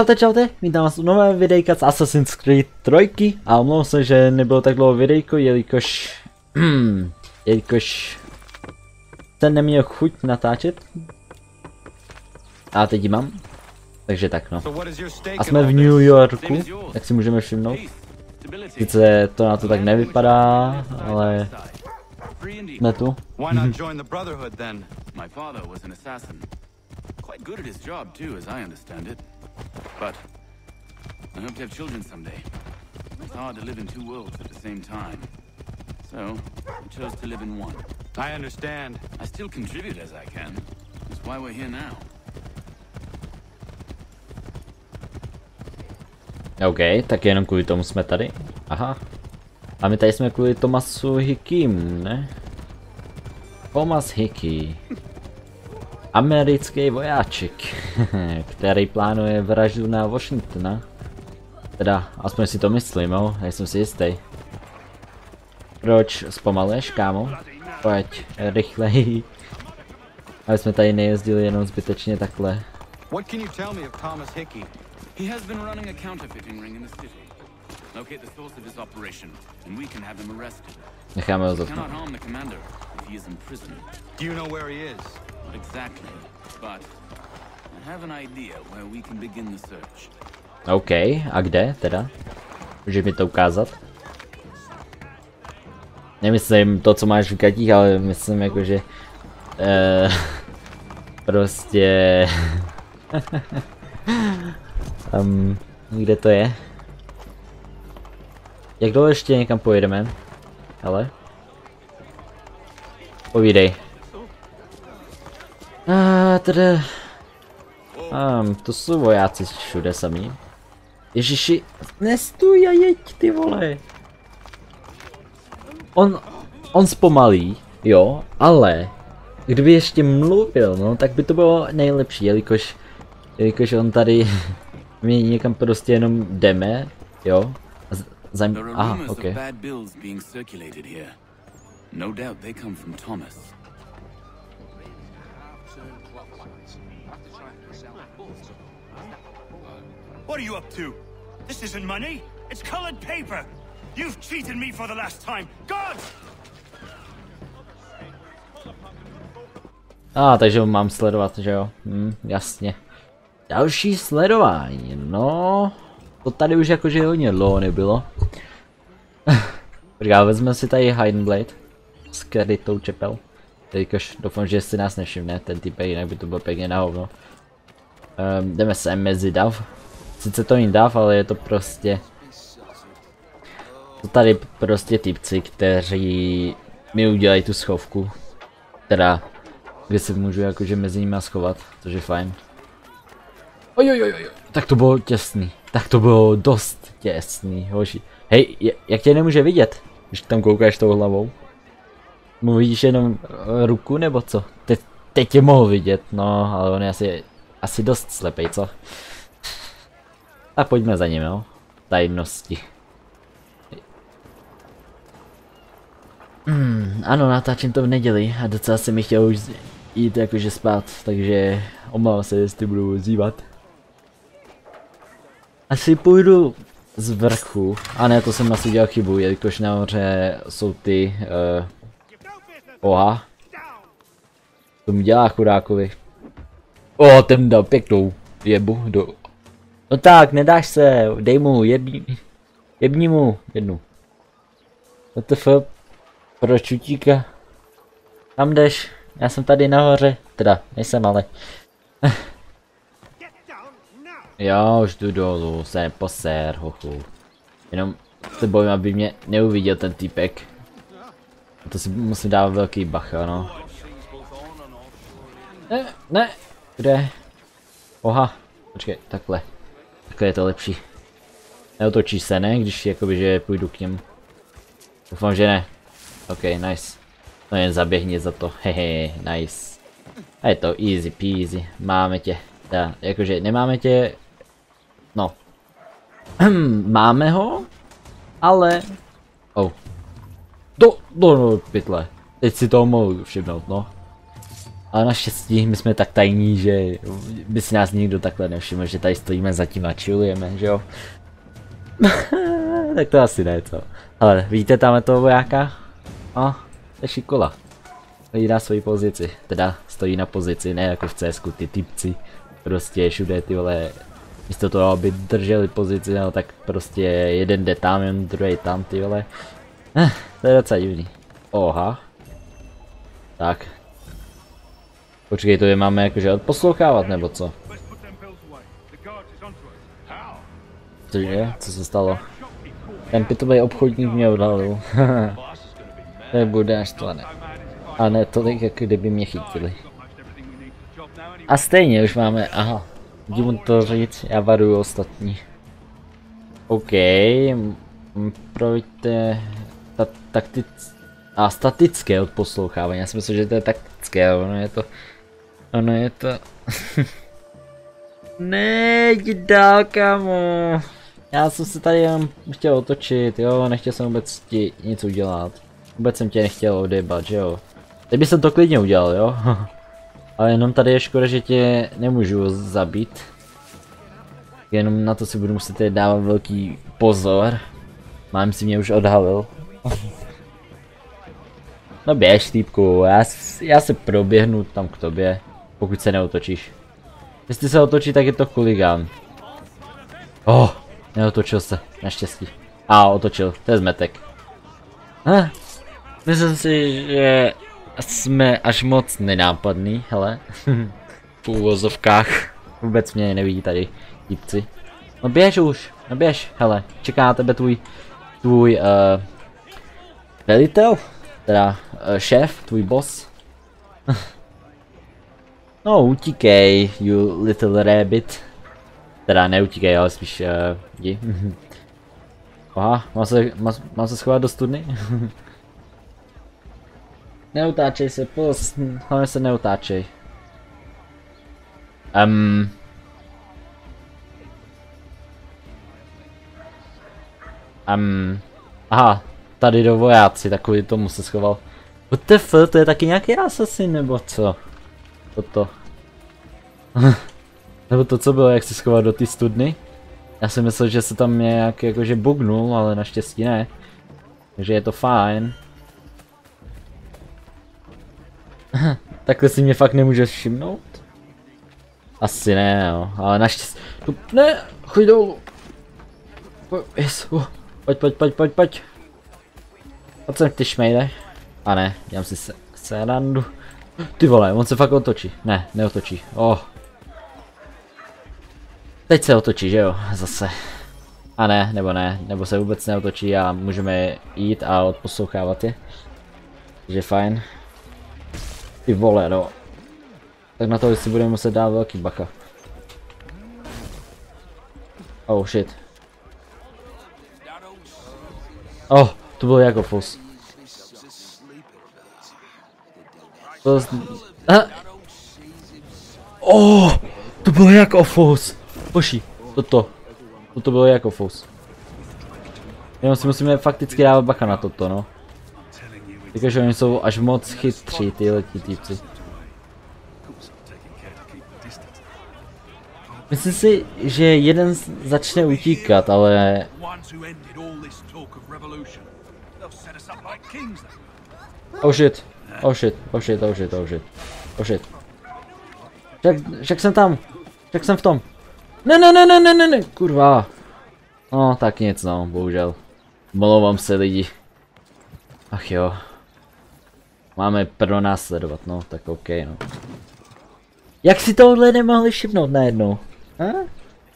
Čaute, čaute, vítám vás u nové videjka z Assassin's Creed 3 a omlouvám se, že nebylo tak dlouho videjko, jelikož... jelikož... Ten neměl chuť natáčet. A teď ji mám. Takže tak no. A jsme v New Yorku, jak si můžeme všimnout. Sice to na to tak nevypadá, ale... Jsme tu. Assassin. Quite good at his job too, as I understand it. But I hope to have children someday. It's hard to live in two worlds at the same time. So I chose to live in one. I understand. I still contribute as I can. That's why we're here now. OK, tak jenom kvůli tomu jsme tady. Aha. A my tady jsme kvůli Tomasu Hickim, ne? Thomas Hickey. Americký vojáček, který plánuje vraždu na Washingtona. Teda, aspoň si to myslím, jo, nejsem si jistý. Proč zpomaluješ, kámo? Pojď, rychleji. Aby jsme tady nejezdili jenom zbytečně takhle. What can you tell me of Thomas Hickey? He has been running a counterfeiting ring in the city. Locate the source of his operation, and we can have him arrested. Necháme ho zatknout. Do you know where he is? Not exactly, but I have an idea where we can begin the search. OK, a kde teda? Můžeš mi to ukázat? Nemyslím to, co máš v gatích, ale myslím jako, že... Uh, prostě... um, kde to je? Jak dlouho ještě někam pojedeme? Hele. Povídej. A teda... Um, to jsou vojáci všude samý. Ježiši, nestůj a jeď ty vole. On, on zpomalí, jo, ale kdyby ještě mluvil, no, tak by to bylo nejlepší, jelikož, jelikož on tady, my někam prostě jenom jdeme, jo, a z- zajm, There are aha, rumors ok. of bad bills being circulated here. No doubt they come from Thomas. What are you up to? This isn't money. It's colored paper. You've cheated me for the last time. God! A, ah, takže mám sledovat, že jo? Hm, jasně. Další sledování, no. To tady už jakože hodně dlouho nebylo. Počká, vezmeme si tady Hidden Blade. S kreditou čepel. Jelikož doufám, že si nás nevšimne, ten typ, jinak by to bylo pěkně na hovno. Um, jdeme sem mezi dav. Sice to není dav, ale je to prostě... To tady prostě typci, kteří mi udělají tu schovku. Teda kde se můžu jakože mezi nimi schovat, což je fajn. Ojojojoj, tak to bylo těsný. Tak to bylo dost těsný, hoši. Hej, jak tě nemůže vidět, když tam koukáš tou hlavou? Mu vidíš jenom ruku nebo co? Teď, teď tě mohl vidět, no, ale on je asi, asi dost slepej, co? Tak pojďme za ním, jo? Tajemnosti. Hmm, ano, natáčím to v neděli a docela se mi chtělo už jít jakože spát, takže omlouvám se, jestli budu zývat. Asi půjdu z vrchu, a ne, to jsem asi udělal chybu, jelikož nahoře jsou ty, uh, oha. To mi dělá chudákovi. O, ten dal pěknou jebu do... No tak, nedáš se, dej mu, jebni, jebni mu jednu. WTF, proč utíká? Kam jdeš? Já jsem tady nahoře. Teda, nejsem ale. Jo, už jdu dolů, se poser, hochu. Jenom se bojím, aby mě neuviděl ten týpek. A to si musím dávat velký bacha, no. Ne, ne, kde? Oha, počkej, takhle. Takhle je to lepší. Neotočí se, ne? Když jakoby, že půjdu k němu. Doufám, že ne. OK, nice. No jen zaběhni za to, hehe, nice. A je to easy peasy, máme tě. Teda, jakože nemáme tě, no. máme ho, ale, oh. Do, do, no, pytle. Teď si toho mohu všimnout, no. Ale naštěstí my jsme tak tajní, že by si nás nikdo takhle nevšiml, že tady stojíme zatím a chillujeme, že jo? tak to asi ne, co? Ale vidíte tam toho vojáka? A, to je šikola. Lidi na svoji pozici, teda stojí na pozici, ne jako v CS ty typci. Prostě všude ty vole, místo toho, aby drželi pozici, no tak prostě jeden jde tam, jen druhý tam, ty vole. Eh, to je docela divný. Oha. Tak. Počkej, to je máme jakože odposlouchávat, nebo co? Cože? Co se stalo? Ten pitový obchodník mě odhalil. to bude až to ne. A ne tolik, jako kdyby mě chytili. A stejně už máme, aha. Jdi mu to říct, já varuju ostatní. OK, projďte ta, taktic, a statické odposlouchávání, já si myslím, že to je taktické, ono je to, ono je to, ne, jdi dál, kamo. Já jsem se tady jenom chtěl otočit, jo, nechtěl jsem vůbec ti nic udělat. Vůbec jsem tě nechtěl odebat, že jo. Teď bych jsem to klidně udělal, jo. Ale jenom tady je škoda, že tě nemůžu zabít. Jenom na to si budu muset dávat velký pozor. Mám si mě už odhalil. No běž týpku, já, já se proběhnu tam k tobě, pokud se neotočíš. Jestli se otočí, tak je to chuligán. Oh, neotočil se, naštěstí. A, otočil, to je zmetek. Ah, myslím si, že jsme až moc nenápadný, hele. v úvozovkách. Vůbec mě nevidí tady típci. No běž už, no běž, hele, čeká na tebe tvůj, tvůj, uh, velitel, teda uh, šéf, tvůj boss. no utíkej, you little rabbit. Teda neutíkej, ale spíš, uh, jdi. Aha, mám se, mám, mám se schovat do studny? Neutáčej se, pos, hlavně se neutáčej. Um, um, aha, tady do vojáci, takový tomu se schoval. WTF, to je taky nějaký asasin, nebo co? Toto. nebo to, co bylo, jak se schoval do té studny? Já si myslel, že se tam nějak jakože bugnul, ale naštěstí ne. Takže je to fajn. Takhle si mě fakt nemůžeš všimnout? Asi ne, jo, ale naštěstí. Ne, choď dolů. Yes, uh, pojď, pojď, pojď, pojď, pojď. Pojď sem ty šmejde. A ne, dělám si se, se randu. Ty vole, on se fakt otočí. Ne, neotočí. Oh. Teď se otočí, že jo, zase. A ne, nebo ne, nebo se vůbec neotočí a můžeme jít a odposlouchávat je. Takže fajn. Ty vole, no. Tak na to si budeme muset dát velký baka. Oh shit. Oh, to byl jako fus. To z... Ah. Oh, to bylo jako fus. Poší, toto. Toto bylo jako fus. Jenom si musíme fakticky dávat bacha na toto, no. Takže oni jsou až moc chytří, tyhle ti týpci. Myslím si, že jeden začne utíkat, ale... Oh shit, oh shit, oh shit, oh shit, oh shit, oh shit. Však, však jsem tam, však jsem v tom. Ne, ne, ne, ne, ne, ne, ne, kurva. No, tak nic no, bohužel. Mluvám se lidi. Ach jo. Máme pro následovat, no, tak OK, no. Jak si tohle nemohli všimnout najednou? A?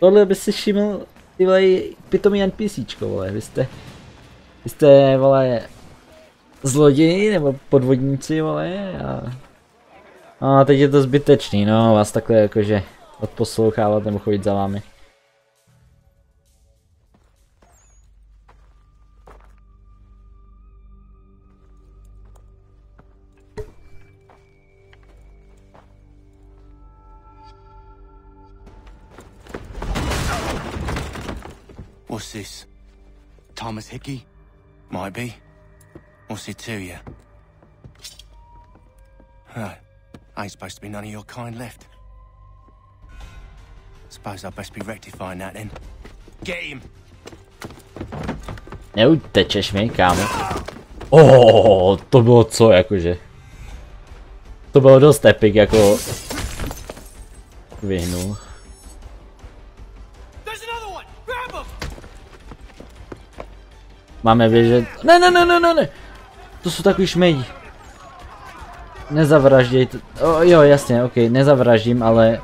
Tohle by si všiml, ty vole, pitomý NPCčko, vole, vy jste, vy jste, vole, zloději nebo podvodníci, vole, a... A teď je to zbytečný, no, vás takhle jakože odposlouchávat nebo chodit za vámi. What's this? Thomas Hickey? Might be. What's it to you? Right. Ain't supposed to be none of your kind left. Suppose I'd best be rectifying that then. Get him! Neutečeš mi, kámo. Oh, to bylo co, jakože. To bylo dost epic, jako... Vyhnul. There's another one! Grab him! Máme běžet. Ne, ne, ne, ne, ne, ne. To jsou takový šmejdi. Nezavražděj to. O, jo, jasně, ok, nezavraždím, ale...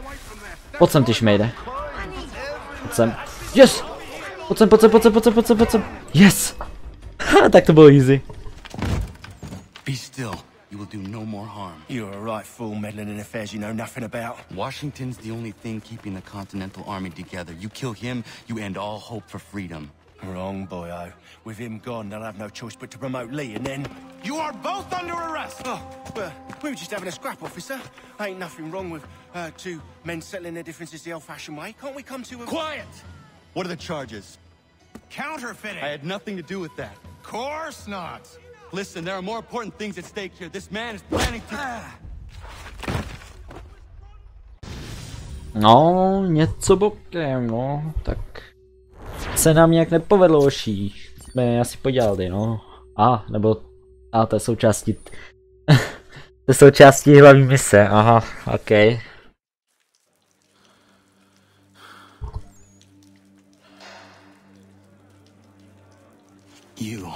Pojď sem ty šmejde. Pojď sem. Yes! Pojď sem, pojď sem, pojď sem, pojď sem, pojď sem, pojď sem. Yes! Ha, tak to bylo easy. Be still. You will do no more harm. You're a right fool meddling in affairs you know nothing about. Washington's the only thing keeping the Continental Army together. You kill him, you end all hope for freedom. Wrong, boyo. With him gone, they'll have no choice but to promote Lee, and then... You are both under arrest! Oh, well, we were just having a scrap, officer. Ain't nothing wrong with uh, two men settling their differences the old-fashioned way. Can't we come to a... Quiet! What are the charges? Counterfeiting! I had nothing to do with that. course not! Listen, there are more important things at stake here. This man is planning to. No, něco bokem, no, tak se nám nějak nepovedlo oší. Jsme asi podělali, no. A, nebo, a to je součástí, to je součástí hlavní mise, aha, ok. You.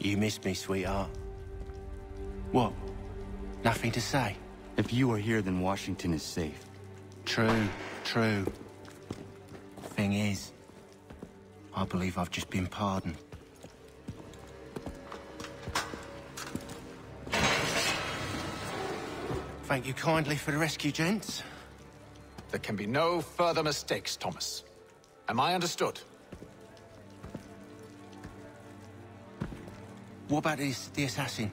You missed me, sweetheart. What? Nothing to say? If you are here, then Washington is safe. True, true. Thing is, I believe I've just been pardoned. Thank you kindly for the rescue, gents. There can be no further mistakes, Thomas. Am I understood? What about this, the assassin?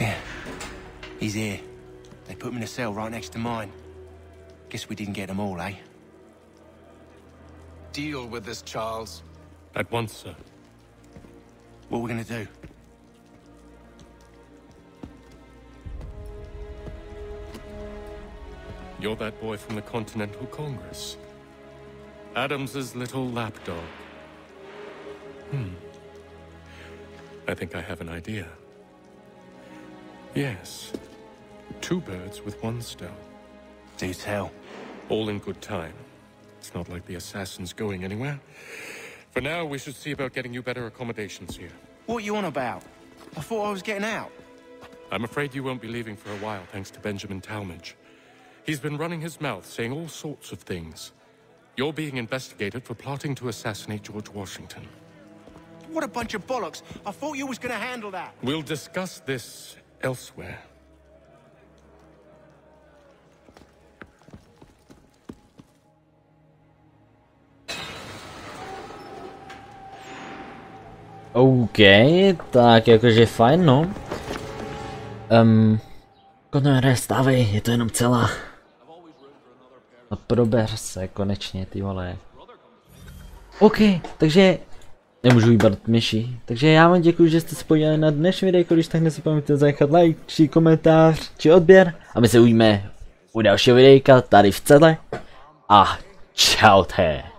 Yeah, he's here. They put him in a cell right next to mine. Guess we didn't get them all, eh? Deal with this, Charles. At once, sir. What we gonna do? You're that boy from the Continental Congress. Adams's little lapdog. Hmm. I think I have an idea. Yes. Two birds with one stone. Do tell. All in good time. It's not like the assassin's going anywhere. For now, we should see about getting you better accommodations here. What you on about? I thought I was getting out. I'm afraid you won't be leaving for a while, thanks to Benjamin Talmadge. He's been running his mouth, saying all sorts of things. You're being investigated for plotting to assassinate George Washington. What a bunch of bollocks. I thought you was gonna handle that. We'll discuss this elsewhere. OK, tak jakože fajn no. Um, Konore, stávej, je to jenom celá. A prober se konečně, ty vole. OK, takže nemůžu vybrat myši. Takže já vám děkuji, že jste se podívali na dnešní video, když tak nezapomeňte zanechat like, či komentář, či odběr. A my se uvidíme u dalšího videjka tady v celé. A čaute.